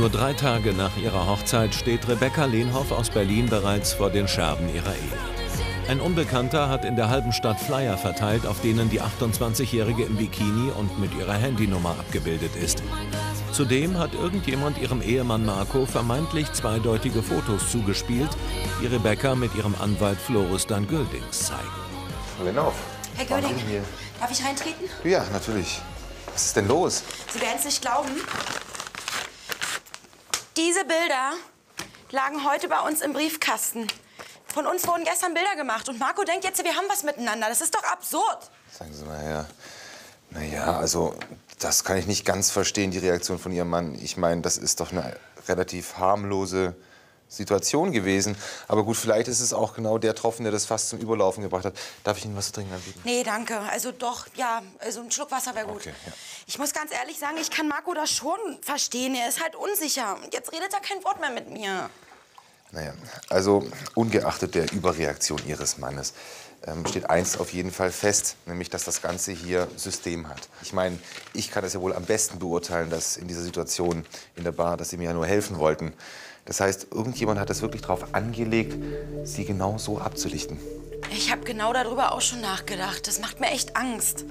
Nur drei Tage nach ihrer Hochzeit steht Rebecca Lehnhoff aus Berlin bereits vor den Scherben ihrer Ehe. Ein Unbekannter hat in der halben Stadt Flyer verteilt, auf denen die 28-Jährige im Bikini und mit ihrer Handynummer abgebildet ist. Zudem hat irgendjemand ihrem Ehemann Marco vermeintlich zweideutige Fotos zugespielt, die Rebecca mit ihrem Anwalt Floristan Güldings zeigen. Lehnhoff. Herr Göring, darf ich reintreten? Ja, natürlich. Was ist denn los? Sie werden es nicht glauben. Diese Bilder lagen heute bei uns im Briefkasten. Von uns wurden gestern Bilder gemacht und Marco denkt jetzt, wir haben was miteinander. Das ist doch absurd. Sagen Sie mal her. Naja, also das kann ich nicht ganz verstehen, die Reaktion von Ihrem Mann. Ich meine, das ist doch eine relativ harmlose Situation gewesen. Aber gut, vielleicht ist es auch genau der Tropfen, der das fast zum Überlaufen gebracht hat. Darf ich Ihnen was zu trinken anbieten? Nee, danke. Also doch, ja, also ein Schluck Wasser wäre gut. Okay, ja. Ich muss ganz ehrlich sagen, ich kann Marco das schon verstehen. Er ist halt unsicher. Und jetzt redet er kein Wort mehr mit mir. Naja, also ungeachtet der Überreaktion Ihres Mannes ähm, steht eins auf jeden Fall fest, nämlich dass das Ganze hier System hat. Ich meine, ich kann es ja wohl am besten beurteilen, dass in dieser Situation in der Bar, dass Sie mir ja nur helfen wollten. Das heißt, irgendjemand hat es wirklich darauf angelegt, Sie genau so abzulichten. Ich habe genau darüber auch schon nachgedacht. Das macht mir echt Angst.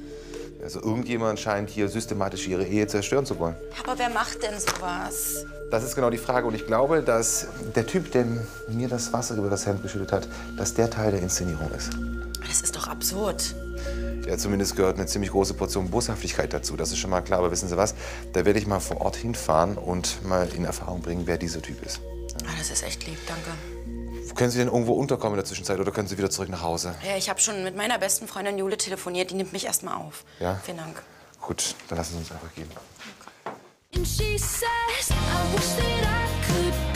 Also irgendjemand scheint hier systematisch Ihre Ehe zerstören zu wollen. Aber wer macht denn sowas? Das ist genau die Frage. Und ich glaube, dass der Typ, der mir das Wasser über das Hemd geschüttet hat, dass der Teil der Inszenierung ist. Das ist doch absurd. Ja, zumindest gehört eine ziemlich große Portion Boshaftigkeit dazu. Das ist schon mal klar. Aber wissen Sie was? Da werde ich mal vor Ort hinfahren und mal in Erfahrung bringen, wer dieser Typ ist. Ah, das ist echt lieb, danke. Können Sie denn irgendwo unterkommen in der Zwischenzeit oder können Sie wieder zurück nach Hause? Ja, ich habe schon mit meiner besten Freundin Jule telefoniert. Die nimmt mich erst mal auf. Ja? Vielen Dank. Gut, dann lassen Sie uns einfach gehen. And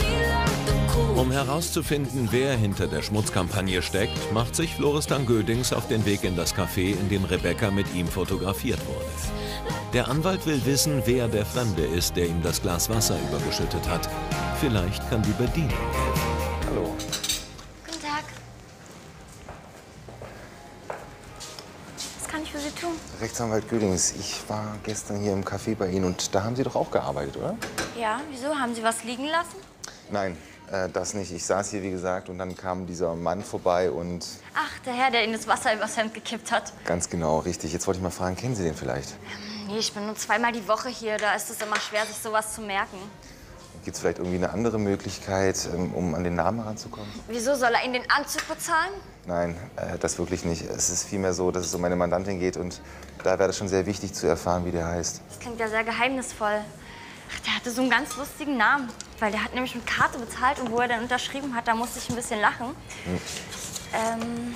Um herauszufinden, wer hinter der Schmutzkampagne steckt, macht sich Floristan Gödings auf den Weg in das Café, in dem Rebecca mit ihm fotografiert wurde. Der Anwalt will wissen, wer der Fremde ist, der ihm das Glas Wasser übergeschüttet hat. Vielleicht kann die Bedienung helfen. Hallo. Guten Tag. Was kann ich für Sie tun? Rechtsanwalt Gödings, ich war gestern hier im Café bei Ihnen und da haben Sie doch auch gearbeitet, oder? Ja, wieso? Haben Sie was liegen lassen? Nein, äh, das nicht. Ich saß hier, wie gesagt, und dann kam dieser Mann vorbei und Ach, der Herr, der Ihnen das Wasser übers Hemd gekippt hat. ganz genau, richtig. Jetzt wollte ich mal fragen, kennen Sie den vielleicht? Nee, ich bin nur zweimal die Woche hier. Da ist es immer schwer, sich sowas zu merken. Gibt es vielleicht irgendwie eine andere Möglichkeit, ähm, um an den Namen heranzukommen? Wieso soll er Ihnen den Anzug bezahlen? Nein, äh, das wirklich nicht. Es ist vielmehr so, dass es um meine Mandantin geht und da wäre es schon sehr wichtig zu erfahren, wie der heißt. Das klingt ja sehr geheimnisvoll. Ach, der hatte so einen ganz lustigen Namen. Weil der hat nämlich mit Karte bezahlt und wo er dann unterschrieben hat, da musste ich ein bisschen lachen. Ähm,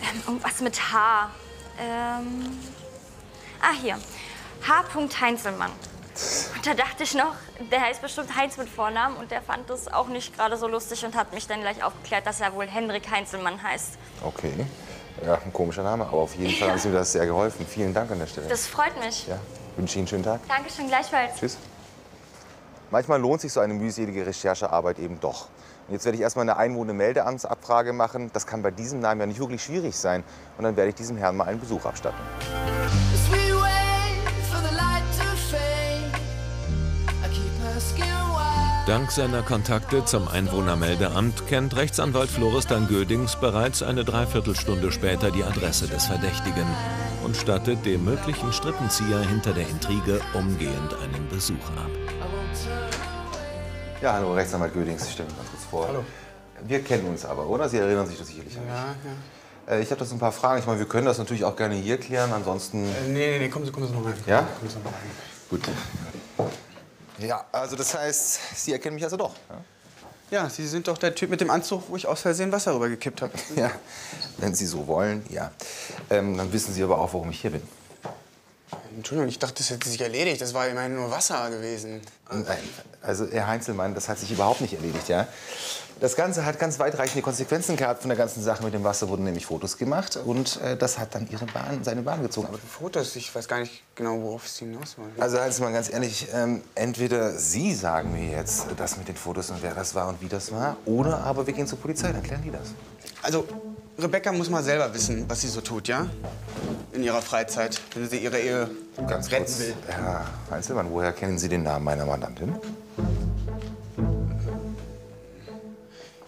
ähm, irgendwas mit H. Ähm, ah, hier. H. Heinzelmann. Und da dachte ich noch, der heißt bestimmt Heinz mit Vornamen und der fand das auch nicht gerade so lustig und hat mich dann gleich aufgeklärt, dass er wohl Henrik Heinzelmann heißt. Okay. Ja, ein komischer Name, aber auf jeden Fall haben Sie mir das sehr geholfen. Vielen Dank an der Stelle. Das freut mich. Ja, wünsche Ihnen einen schönen Tag. Dankeschön, gleichfalls. Tschüss. Manchmal lohnt sich so eine mühselige Recherchearbeit eben doch. Und jetzt werde ich erstmal eine Einwohnermeldeamtsabfrage machen. Das kann bei diesem Namen ja nicht wirklich schwierig sein. Und dann werde ich diesem Herrn mal einen Besuch abstatten. Dank seiner Kontakte zum Einwohnermeldeamt kennt Rechtsanwalt Floristan Gödings bereits eine Dreiviertelstunde später die Adresse des Verdächtigen und stattet dem möglichen Strippenzieher hinter der Intrige umgehend einen Besuch ab. Ja, hallo, Rechtsanwalt Gödings. Ich stelle mich ganz kurz vor. Hallo. Wir kennen uns aber, oder? Sie erinnern sich doch sicherlich an mich. Ja, ja. Äh, Ich habe da so ein paar Fragen. Ich meine, wir können das natürlich auch gerne hier klären. Ansonsten. Äh, nee, nee, nee, kommen Sie, kommen Sie noch rein. Ja? Kommen Sie noch rein. Gut. Ja, also das heißt, Sie erkennen mich also doch. Ja? Ja, Sie sind doch der Typ mit dem Anzug, wo ich aus Versehen Wasser rübergekippt habe. ja, wenn Sie so wollen, ja. Ähm, dann wissen Sie aber auch, warum ich hier bin. Entschuldigung, ich dachte, das hätte sich erledigt. Das war immerhin nur Wasser gewesen. Nein, also Herr Heinzelmann, das hat sich überhaupt nicht erledigt, ja. Das Ganze hat ganz weitreichende Konsequenzen gehabt von der ganzen Sache mit dem Wasser. Wurden nämlich Fotos gemacht und äh, das hat dann ihre Bahn, seine Bahn gezogen. Aber Fotos, ich weiß gar nicht genau, worauf Sie hinaus wollen. Also Heinzelmann, ganz ehrlich, ähm, entweder Sie sagen mir jetzt das mit den Fotos und wer das war und wie das war, oder aber wir gehen zur Polizei, dann klären die das. Also, Rebecca muss mal selber wissen, was sie so tut, ja? in Ihrer Freizeit, wenn Sie Ihre Ehe Ganz retten kurz, will. Herr Heinzelmann, woher kennen Sie den Namen meiner Mandantin?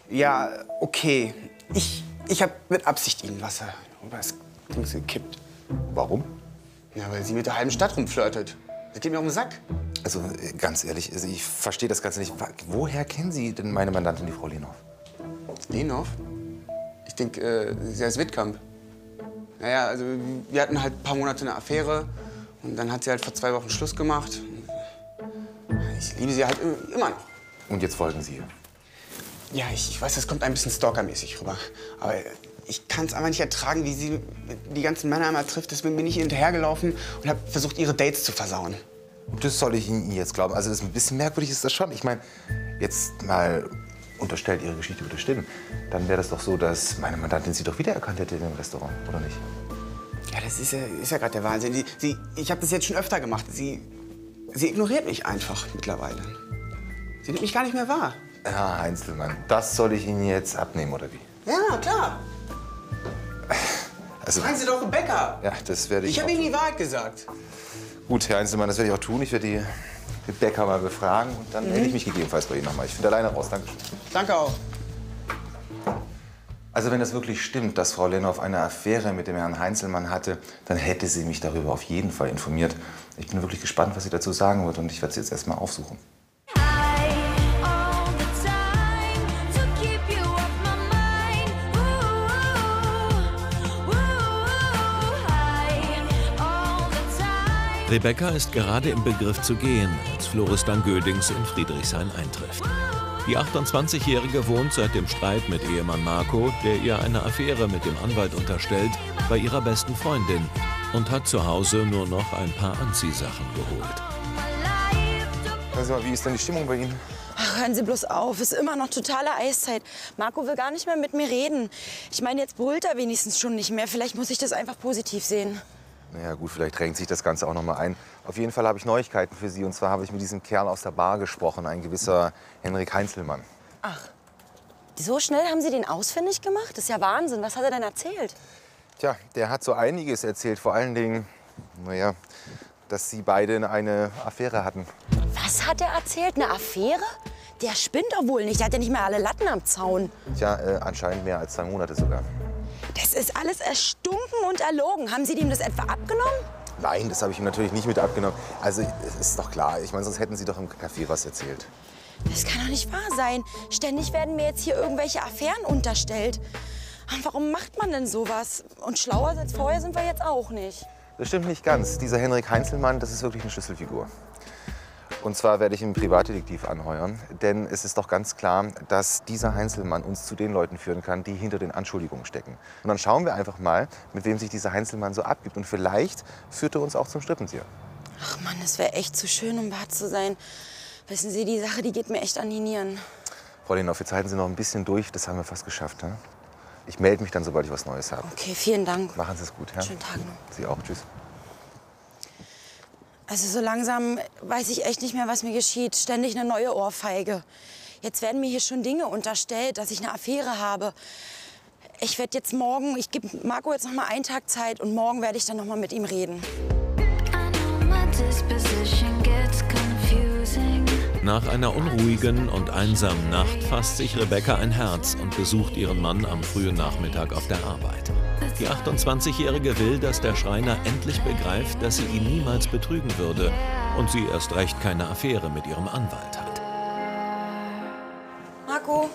Ja, okay. Ich, ich habe mit Absicht Ihnen Wasser über das Ding gekippt. Warum? Ja, weil sie mit der halben Stadt rumflirtet. Sie geht mir um den Sack. Also äh, ganz ehrlich, also ich verstehe das Ganze nicht. Woher kennen Sie denn meine Mandantin, die Frau Lenhoff? Lenhoff? Ich denke, äh, sie heißt Wittkamp. Naja, also wir hatten halt ein paar Monate eine Affäre und dann hat sie halt vor zwei Wochen Schluss gemacht. Ich liebe sie halt immer noch. Und jetzt folgen Sie ihr. Ja, ich, ich weiß, das kommt ein bisschen stalkermäßig rüber. Aber ich kann es einfach nicht ertragen, wie sie die ganzen Männer immer trifft. Deswegen bin ich ihr hinterhergelaufen und habe versucht, ihre Dates zu versauen. Das soll ich Ihnen jetzt glauben. Also das ist ein bisschen merkwürdig ist das schon. Ich meine, jetzt mal unterstellt, Ihre Geschichte würde stimmen. Dann wäre das doch so, dass meine Mandantin Sie doch wiedererkannt hätte in dem Restaurant, oder nicht? Ja, das ist ja, ist ja gerade der Wahnsinn. Sie, sie, ich habe das jetzt schon öfter gemacht. Sie, sie ignoriert mich einfach mittlerweile. Sie nimmt mich gar nicht mehr wahr. Herr Heinzelmann, das soll ich Ihnen jetzt abnehmen, oder wie? Ja, klar. Also, Fragen Sie doch Rebecca. ja, das werde ich, Ich habe Ihnen die Wahrheit gesagt. Gut, Herr Heinzelmann, das werde ich auch tun. Ich werde die Rebecca mal befragen und dann melde ich mich gegebenenfalls bei Ihnen nochmal. Ich finde alleine raus. Dankeschön. Danke auch. Also wenn das wirklich stimmt, dass Frau Lenhoff eine Affäre mit dem Herrn Heinzelmann hatte, dann hätte sie mich darüber auf jeden Fall informiert. Ich bin wirklich gespannt, was sie dazu sagen wird und ich werde sie jetzt erstmal aufsuchen. Rebecca ist gerade im Begriff zu gehen, als Florestan Gödings in Friedrichshain eintrifft. Die 28-Jährige wohnt seit dem Streit mit Ehemann Marco, der ihr eine Affäre mit dem Anwalt unterstellt, bei ihrer besten Freundin und hat zu Hause nur noch ein paar Anziehsachen geholt. Mal, wie ist denn die Stimmung bei Ihnen? Ach, hören Sie bloß auf. Es ist immer noch totale Eiszeit. Marco will gar nicht mehr mit mir reden. Ich meine, jetzt brüllt er wenigstens schon nicht mehr. Vielleicht muss ich das einfach positiv sehen. Naja gut, vielleicht drängt sich das Ganze auch noch mal ein. Auf jeden Fall habe ich Neuigkeiten für Sie. Und zwar habe ich mit diesem Kerl aus der Bar gesprochen, ein gewisser Henrik Heinzelmann. So schnell haben Sie den ausfindig gemacht? Das ist ja Wahnsinn. Was hat er denn erzählt? Tja, der hat so einiges erzählt. Vor allen Dingen, naja, dass Sie beide eine Affäre hatten. Was hat er erzählt? Eine Affäre? Der spinnt doch wohl nicht. Der hat ja nicht mehr alle Latten am Zaun. Tja, äh, anscheinend mehr als zwei Monate sogar. Das ist alles erstunken und erlogen. Haben Sie dem das etwa abgenommen? Nein, das habe ich ihm natürlich nicht mit abgenommen. Also, es ist doch klar. Ich meine, sonst hätten Sie doch im Café was erzählt. Das kann doch nicht wahr sein. Ständig werden mir jetzt hier irgendwelche Affären unterstellt. Warum macht man denn sowas? Und schlauer als vorher sind wir jetzt auch nicht. Das stimmt nicht ganz. Dieser Henrik Heinzelmann, das ist wirklich eine Schlüsselfigur. Und zwar werde ich einen Privatdetektiv anheuern. Denn es ist doch ganz klar, dass dieser Heinzelmann uns zu den Leuten führen kann, die hinter den Anschuldigungen stecken. Und dann schauen wir einfach mal, mit wem sich dieser Heinzelmann so abgibt. Und vielleicht führt er uns auch zum Strippenzieher. Ach Mann, das wäre echt zu schön, um wahr zu sein. Wissen Sie, die Sache, die geht mir echt an die Nieren. Frau Lenhoff, jetzt halten Sie noch ein bisschen durch. Das haben wir fast geschafft. Ne? Ich melde mich dann, sobald ich was Neues habe. Okay, vielen Dank. Machen Sie es gut. Ja? Schönen Tag noch. Sie auch. Tschüss. Also so langsam weiß ich echt nicht mehr, was mir geschieht. Ständig eine neue Ohrfeige. Jetzt werden mir hier schon Dinge unterstellt, dass ich eine Affäre habe. Ich werde jetzt morgen, ich gebe Marco jetzt noch mal einen Tag Zeit und morgen werde ich dann noch mal mit ihm reden. Nach einer unruhigen und einsamen Nacht fasst sich Rebecca ein Herz und besucht ihren Mann am frühen Nachmittag auf der Arbeit. Die 28-Jährige will, dass der Schreiner endlich begreift, dass sie ihn niemals betrügen würde und sie erst recht keine Affäre mit ihrem Anwalt hat. Marco?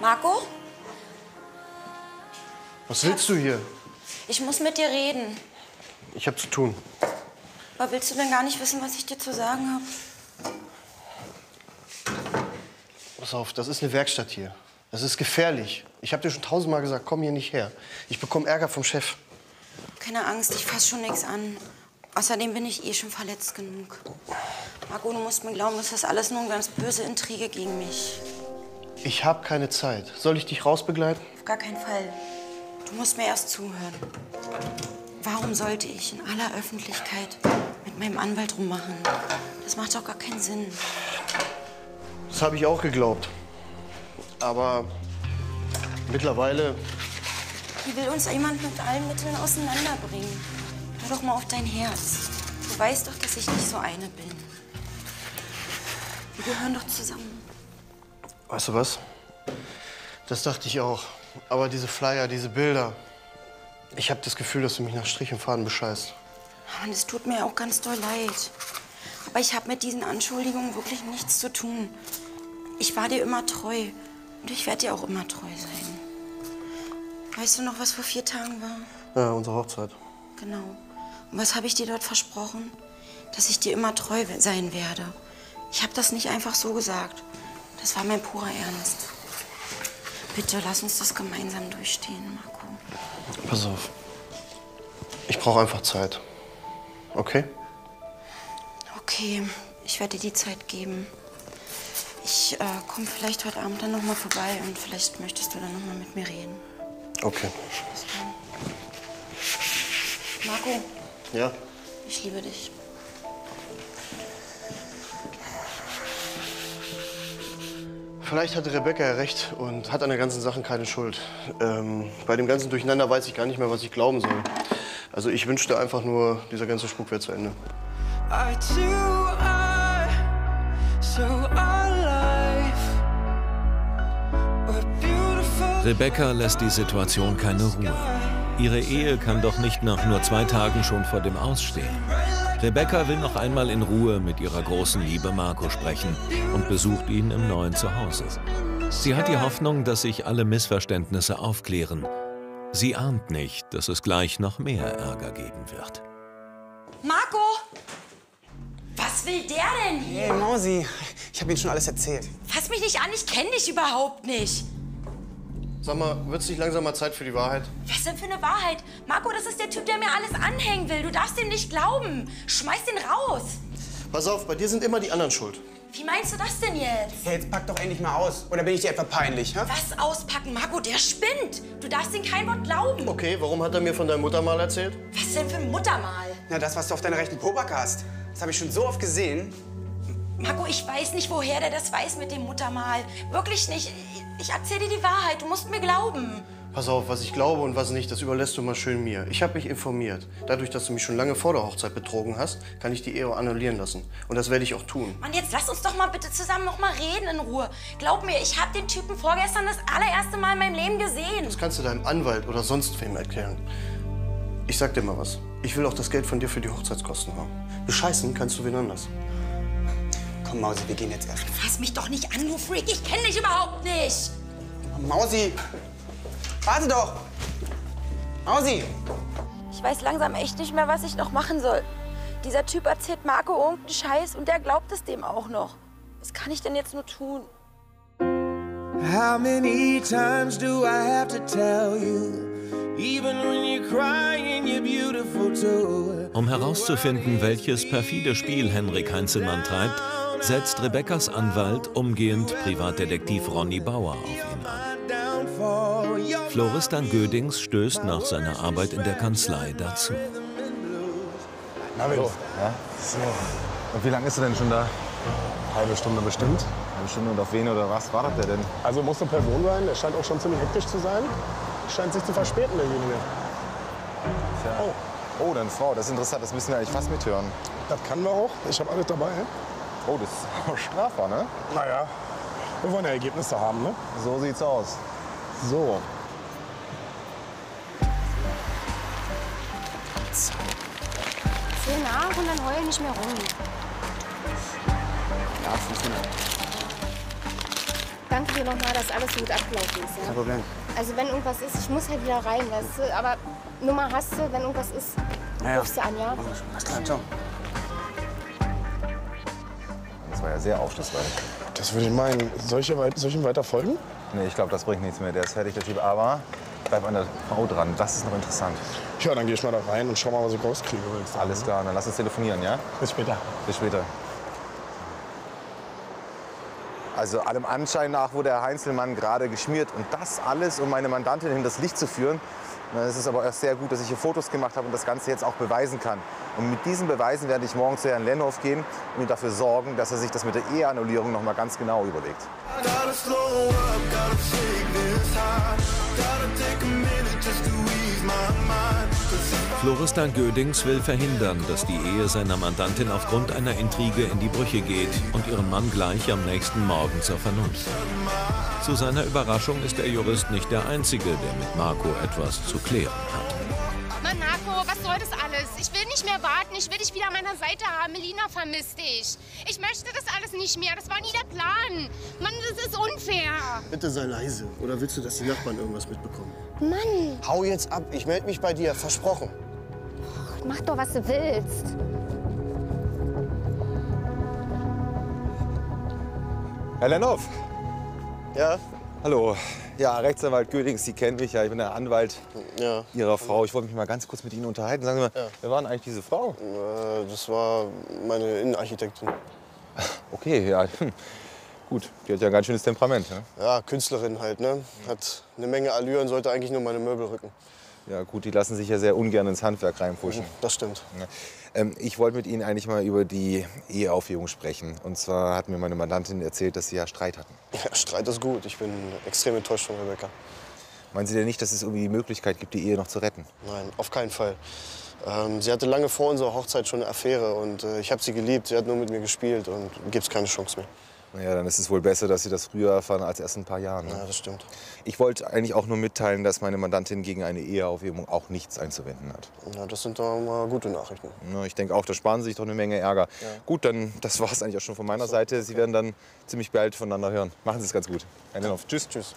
Marco? Was willst du hier? Ich muss mit dir reden. Ich habe zu tun. Aber willst du denn gar nicht wissen, was ich dir zu sagen habe? Pass auf, das ist eine Werkstatt hier. Das ist gefährlich. Ich habe dir schon tausendmal gesagt, komm hier nicht her. Ich bekomme Ärger vom Chef. Keine Angst, ich fass schon nichts an. Außerdem bin ich eh schon verletzt genug. Marco, du musst mir glauben, das ist alles nur eine ganz böse Intrige gegen mich. Ich habe keine Zeit. Soll ich dich rausbegleiten? Auf gar keinen Fall. Du musst mir erst zuhören. Warum sollte ich in aller Öffentlichkeit mit meinem Anwalt rummachen? Das macht doch gar keinen Sinn. Das habe ich auch geglaubt. Aber mittlerweile, Hier will uns jemand mit allen Mitteln auseinanderbringen. Hör doch mal auf dein Herz. Du weißt doch, dass ich nicht so eine bin. Wir gehören doch zusammen. Weißt du was? Das dachte ich auch. Aber diese Flyer, diese Bilder. Ich habe das Gefühl, dass du mich nach Strich und Faden bescheißt. Und es tut mir auch ganz doll leid. Aber ich habe mit diesen Anschuldigungen wirklich nichts zu tun. Ich war dir immer treu. Und ich werde dir auch immer treu sein. Weißt du noch, was vor vier Tagen war? Ja, unsere Hochzeit. Genau. Und was habe ich dir dort versprochen? Dass ich dir immer treu sein werde. Ich habe das nicht einfach so gesagt. Das war mein purer Ernst. Bitte lass uns das gemeinsam durchstehen, Marco. Pass auf. Ich brauche einfach Zeit. Okay? Okay, ich werde dir die Zeit geben. Ich äh, komme vielleicht heute Abend dann noch mal vorbei und vielleicht möchtest du dann noch mal mit mir reden. Okay. Marco, Ja? ich liebe dich. Vielleicht hatte Rebecca ja recht und hat an der ganzen Sache keine Schuld. Ähm, bei dem ganzen Durcheinander weiß ich gar nicht mehr, was ich glauben soll. Also ich wünschte einfach nur, dieser ganze Spuk wäre zu Ende. I Rebecca lässt die Situation keine Ruhe. Ihre Ehe kann doch nicht nach nur zwei Tagen schon vor dem Ausstehen. Rebecca will noch einmal in Ruhe mit ihrer großen Liebe Marco sprechen und besucht ihn im neuen Zuhause. Sie hat die Hoffnung, dass sich alle Missverständnisse aufklären. Sie ahnt nicht, dass es gleich noch mehr Ärger geben wird. Marco! Was will der denn hier? Hey Mausi, ich habe Ihnen schon alles erzählt. Fass mich nicht an, ich kenne dich überhaupt nicht. Sag mal, wird's nicht langsam mal Zeit für die Wahrheit? Was denn für eine Wahrheit? Marco, das ist der Typ, der mir alles anhängen will. Du darfst ihm nicht glauben. Schmeiß den raus. Pass auf, bei dir sind immer die anderen schuld. Wie meinst du das denn jetzt? Ja, jetzt pack doch endlich mal aus. Oder bin ich dir etwa peinlich, hä? Was auspacken, Marco? Der spinnt. Du darfst ihm kein Wort glauben. Okay, warum hat er mir von deiner Mutter mal erzählt? Was denn für ein Muttermal? Na, das, was du auf deiner rechten Pobacke hast. Das habe ich schon so oft gesehen. Marco, ich weiß nicht, woher der das weiß mit dem Muttermal. Wirklich nicht. Ich erzähle dir die Wahrheit. Du musst mir glauben. Pass auf, was ich glaube und was nicht, das überlässt du mal schön mir. Ich habe mich informiert. Dadurch, dass du mich schon lange vor der Hochzeit betrogen hast, kann ich die Ehe annullieren lassen. Und das werde ich auch tun. Mann, jetzt lass uns doch mal bitte zusammen noch mal reden in Ruhe. Glaub mir, ich habe den Typen vorgestern das allererste Mal in meinem Leben gesehen. Das kannst du deinem Anwalt oder sonst wem erklären. Ich sag dir mal was. Ich will auch das Geld von dir für die Hochzeitskosten haben. Bescheißen kannst du wen anders. Komm, Mausi, wir gehen jetzt essen. Fass mich doch nicht an, du Freak. Ich kenne dich überhaupt nicht. Mausi! Warte doch! Mausi! Ich weiß langsam echt nicht mehr, was ich noch machen soll. Dieser Typ erzählt Marco irgendeinen Scheiß und der glaubt es dem auch noch. Was kann ich denn jetzt nur tun? How many times do I have to tell you? Even when you're crying, you're beautiful too. Um herauszufinden, welches perfide Spiel Henrik Heinzelmann treibt, setzt Rebekkas Anwalt umgehend Privatdetektiv Ronny Bauer auf ihn an. Floristan Gödings stößt nach seiner Arbeit in der Kanzlei dazu. Hallo. Ja? So. Und wie lange ist er denn schon da? Halbe Stunde bestimmt. Eine Stunde und auf wen oder was wartet der denn? Also muss eine Person sein. Der scheint auch schon ziemlich hektisch zu sein. Scheint sich zu verspäten, derjenige. Oh. Oh, dann Frau, das ist interessant, das müssen wir eigentlich fast mithören. Das kann wir auch. Ich habe alles dabei. Oh, das ist auch strafbar, ne? Naja, wir wollen ja Ergebnisse haben, ne? So sieht's aus. So. Zähl nach und dann heul nicht mehr rum. Ja, 500. Danke dir nochmal, dass alles so gut abgelaufen ist. Kein Ja? Problem. Also wenn irgendwas ist, ich muss halt wieder rein, weißt du? Aber Nummer hast du, wenn irgendwas ist, Ja, ja. rufst du an, ja? Alles klar, ciao. War ja sehr aufschlussreich. Das würde ich meinen. Soll ich, soll ich ihm weiter folgen? Nee, ich glaube, das bringt nichts mehr. Der ist fertig, der Typ. Aber bleib an der Frau dran. Das ist noch interessant. Ja, dann gehe ich mal da rein und schau mal, was ich rauskriege. Alles klar, dann lass uns telefonieren, ja? Bis später. Bis später. Also allem Anschein nach wurde Herr Heinzelmann gerade geschmiert. Und das alles, um meine Mandantin in das Licht zu führen. Es ist aber erst sehr gut, dass ich hier Fotos gemacht habe und das Ganze jetzt auch beweisen kann. Und mit diesen Beweisen werde ich morgen zu Herrn Lenhoff gehen und dafür sorgen, dass er sich das mit der Eheannullierung noch mal ganz genau überlegt. Gotta Florista Gödings will verhindern, dass die Ehe seiner Mandantin aufgrund einer Intrige in die Brüche geht und ihren Mann gleich am nächsten Morgen zur Vernunft. Zu seiner Überraschung ist der Jurist nicht der Einzige, der mit Marco etwas zu klären hat. Mann, Marco, was soll das alles? Ich will nicht mehr warten. Ich will dich wieder an meiner Seite haben. Melina vermisst dich. Ich möchte das alles nicht mehr. Das war nie der Plan. Mann, das ist unfair. Bitte sei leise. Oder willst du, dass die Nachbarn irgendwas mitbekommen? Mann, Hau jetzt ab. Ich melde mich bei dir. Versprochen. Mach doch, was du willst. Herr Lennoff. Ja? Hallo. Ja, Rechtsanwalt Gödings, Sie kennen mich ja. Ich bin der Anwalt Ja. Ihrer Frau. Ich wollte mich mal ganz kurz mit Ihnen unterhalten. Sagen Sie mal, wer war denn eigentlich diese Frau? Äh, das war meine Innenarchitektin. Okay, ja. Gut, die hat ja ein ganz schönes Temperament. Ne? Ja, Künstlerin halt, ne? Hat eine Menge Allüren, sollte eigentlich nur meine Möbel rücken. Ja, gut, die lassen sich ja sehr ungern ins Handwerk reinpfuschen. Das stimmt. Ähm, ich wollte mit Ihnen eigentlich mal über die Eheaufhebung sprechen. Und zwar hat mir meine Mandantin erzählt, dass Sie ja Streit hatten. Ja, Streit ist gut. Ich bin extrem enttäuscht von Rebecca. Meinen Sie denn nicht, dass es irgendwie die Möglichkeit gibt, die Ehe noch zu retten? Nein, auf keinen Fall. Ähm, sie hatte lange vor unserer Hochzeit schon eine Affäre und äh, ich habe sie geliebt. Sie hat nur mit mir gespielt und gibt es keine Chance mehr. Naja, dann ist es wohl besser, dass Sie das früher erfahren als erst in ein paar Jahren. Ne? Ja, das stimmt. Ich wollte eigentlich auch nur mitteilen, dass meine Mandantin gegen eine Eheaufhebung auch nichts einzuwenden hat. Ja, das sind doch mal gute Nachrichten. Ja, ich denke auch, da sparen Sie sich doch eine Menge Ärger. Gut, dann das war es eigentlich auch schon von meiner Seite. Sie werden dann ziemlich bald voneinander hören. Machen Sie es ganz gut. Lennoff, tschüss. Tschüss.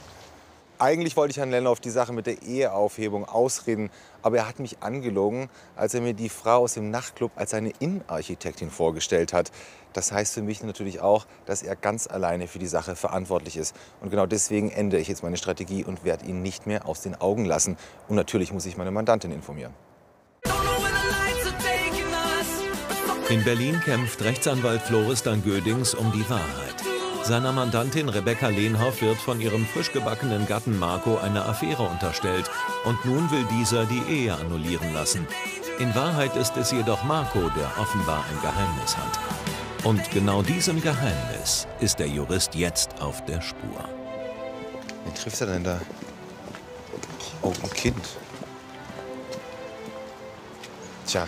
Eigentlich wollte ich Herrn Lennoff die Sache mit der Eheaufhebung ausreden, aber er hat mich angelogen, als er mir die Frau aus dem Nachtclub als seine Innenarchitektin vorgestellt hat. Das heißt für mich natürlich auch, dass er ganz alleine für die Sache verantwortlich ist. Und genau deswegen ändere ich jetzt meine Strategie und werde ihn nicht mehr aus den Augen lassen. Und natürlich muss ich meine Mandantin informieren. In Berlin kämpft Rechtsanwalt Floristan Gödings um die Wahrheit. Seiner Mandantin Rebecca Lehnhoff wird von ihrem frisch gebackenen Gatten Marco eine Affäre unterstellt und nun will dieser die Ehe annullieren lassen. In Wahrheit ist es jedoch Marco, der offenbar ein Geheimnis hat. Und genau diesem Geheimnis ist der Jurist jetzt auf der Spur. Wen trifft er denn da? Oh, ein Kind. Tja,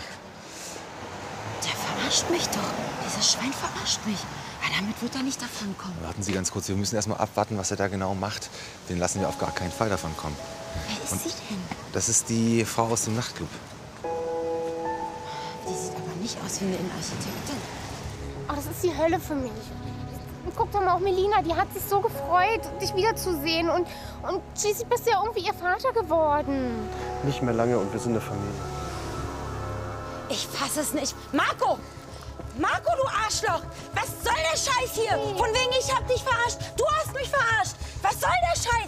Der verarscht mich doch. Dieses Schwein verarscht mich. Damit wird er nicht davon kommen. warten Sie ganz kurz. Wir müssen erst mal abwarten, was er da genau macht. Den lassen wir auf gar keinen Fall davon kommen. Wer ist sie denn? Das ist die Frau aus dem Nachtclub. Die sieht aber nicht aus wie eine Innenarchitektin. Oh, das ist die Hölle für mich. Und guck doch mal auf Melina, die hat sich so gefreut, dich wiederzusehen. Und, und schließlich bist du ja irgendwie ihr Vater geworden. Nicht mehr lange und wir sind eine Familie. Ich fass es nicht. Marco! Marco, du Arschloch! Was soll der Scheiß hier? Von wegen, ich hab dich verarscht. Du hast mich verarscht. Was soll der Scheiß?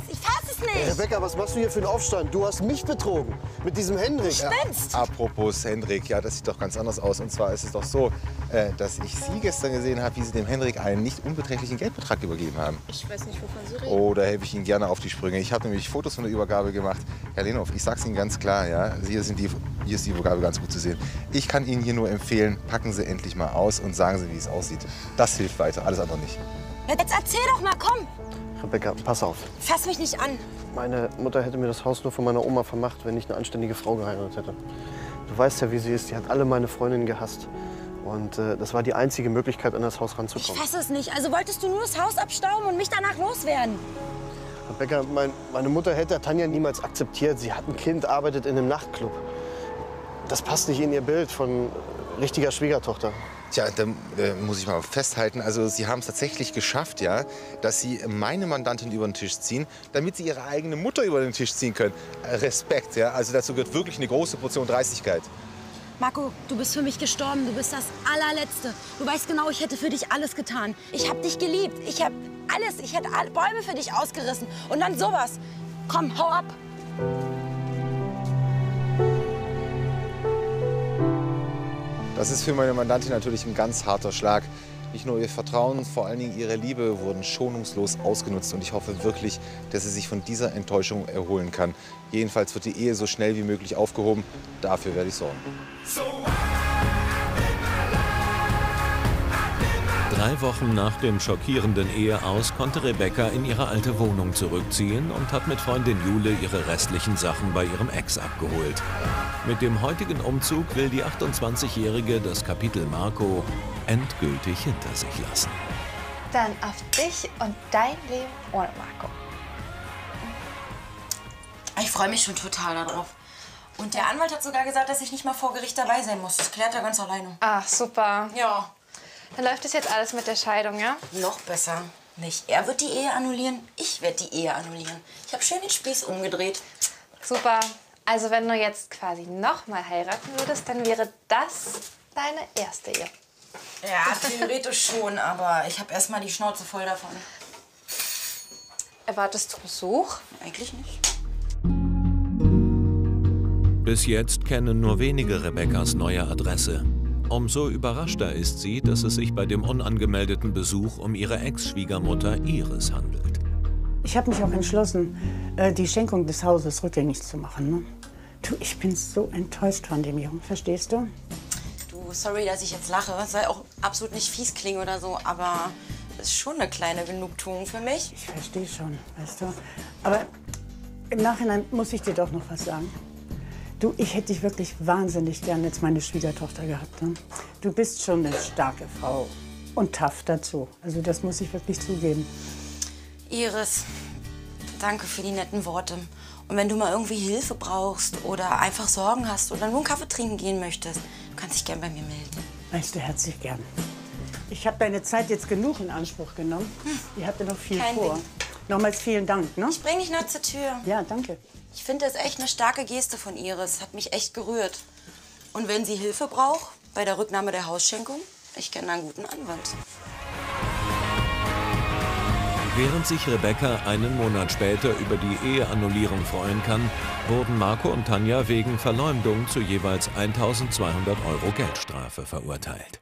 Es nicht. Rebecca, was machst du hier für einen Aufstand? Du hast mich betrogen. Mit diesem Hendrik. Spinnst! Apropos Hendrik, ja, das sieht doch ganz anders aus. Und zwar ist es doch so, äh, dass ich Sie gestern gesehen habe, wie Sie dem Hendrik einen nicht unbeträchtlichen Geldbetrag übergeben haben. Ich weiß nicht, wovon sie reden. Oh, da helfe ich Ihnen gerne auf die Sprünge. Ich habe nämlich Fotos von der Übergabe gemacht. Herr Lenhoff, ich sag's Ihnen ganz klar, ja, hier, sind die, hier ist die Übergabe ganz gut zu sehen. Ich kann Ihnen hier nur empfehlen, packen Sie endlich mal aus und sagen Sie, wie es aussieht. Das hilft weiter, alles andere nicht. Jetzt erzähl doch mal, komm! Rebecca, pass auf. Fass mich nicht an. Meine Mutter hätte mir das Haus nur von meiner Oma vermacht, wenn ich eine anständige Frau geheiratet hätte. Du weißt ja, wie sie ist. Die hat alle meine Freundinnen gehasst. Und äh, das war die einzige Möglichkeit, an das Haus Ich ranzukommen. fass es nicht. Also wolltest du nur das Haus abstauben und mich danach loswerden? Rebecca, mein, meine Mutter hätte Tanja niemals akzeptiert. Sie hat ein Kind, arbeitet in einem Nachtclub. Das passt nicht in ihr Bild von richtiger Schwiegertochter. Tja, da äh, muss ich mal festhalten. Also Sie haben es tatsächlich geschafft, ja, dass Sie meine Mandantin über den Tisch ziehen, damit Sie Ihre eigene Mutter über den Tisch ziehen können. Respekt, ja. Also dazu gehört wirklich eine große Portion Dreistigkeit. Marco, du bist für mich gestorben. Du bist das allerletzte. Du weißt genau, ich hätte für dich alles getan. Ich hab dich geliebt. Ich hab alles. Ich hätte Bäume für dich ausgerissen. Und dann sowas. Komm, hau ab. Das ist für meine Mandantin natürlich ein ganz harter Schlag. Nicht nur ihr Vertrauen, vor allen Dingen ihre Liebe wurden schonungslos ausgenutzt. Und ich hoffe wirklich, dass sie sich von dieser Enttäuschung erholen kann. Jedenfalls wird die Ehe so schnell wie möglich aufgehoben. Dafür werde ich sorgen. Drei Wochen nach dem schockierenden Eheaus konnte Rebecca in ihre alte Wohnung zurückziehen und hat mit Freundin Jule ihre restlichen Sachen bei ihrem Ex abgeholt. Mit dem heutigen Umzug will die 28-Jährige das Kapitel Marco endgültig hinter sich lassen. Dann auf dich und dein Leben ohne Marco. Ich freue mich schon total darauf. Und der Anwalt hat sogar gesagt, dass ich nicht mal vor Gericht dabei sein muss. Das klärt er ganz alleine. Ach, super. Ja. Dann läuft es jetzt alles mit der Scheidung, ja? Noch besser. Nicht er wird die Ehe annullieren, ich werde die Ehe annullieren. Ich habe schön den Spieß umgedreht. Super. Also wenn du jetzt quasi nochmal heiraten würdest, dann wäre das deine erste Ehe. Ja, theoretisch schon, aber ich habe erst mal die Schnauze voll davon. Erwartest du Besuch? Eigentlich nicht. Bis jetzt kennen nur wenige Rebeccas neue Adresse. Umso überraschter ist sie, dass es sich bei dem unangemeldeten Besuch um ihre Ex-Schwiegermutter Iris handelt. Ich habe mich auch entschlossen, äh, die Schenkung des Hauses rückgängig zu machen. Ne? Du, ich bin so enttäuscht von dem Jungen, verstehst du? Du, sorry, dass ich jetzt lache. Es soll auch absolut nicht fies klingen oder so, aber das ist schon eine kleine Genugtuung für mich. Ich verstehe schon, weißt du. Aber im Nachhinein muss ich dir doch noch was sagen. Du, ich hätte dich wirklich wahnsinnig gern als meine Schwiegertochter gehabt. Ne? Du bist schon eine starke Frau und tough dazu. Also das muss ich wirklich zugeben. Iris, danke für die netten Worte. Und wenn du mal irgendwie Hilfe brauchst oder einfach Sorgen hast oder nur einen Kaffee trinken gehen möchtest, du kannst dich gern bei mir melden. Weißt du, herzlich gern. Ich habe deine Zeit jetzt genug in Anspruch genommen. Ihr habt ja noch viel Kein vor. Ding. Nochmals vielen Dank. Ne? Ich bring dich noch zur Tür. Ja, danke. Ich finde das echt eine starke Geste von Iris. Hat mich echt gerührt. Und wenn sie Hilfe braucht bei der Rücknahme der Hausschenkung, ich kenne einen guten Anwalt. Während sich Rebecca einen Monat später über die Eheannullierung freuen kann, wurden Marco und Tanja wegen Verleumdung zu jeweils 1200 Euro Geldstrafe verurteilt.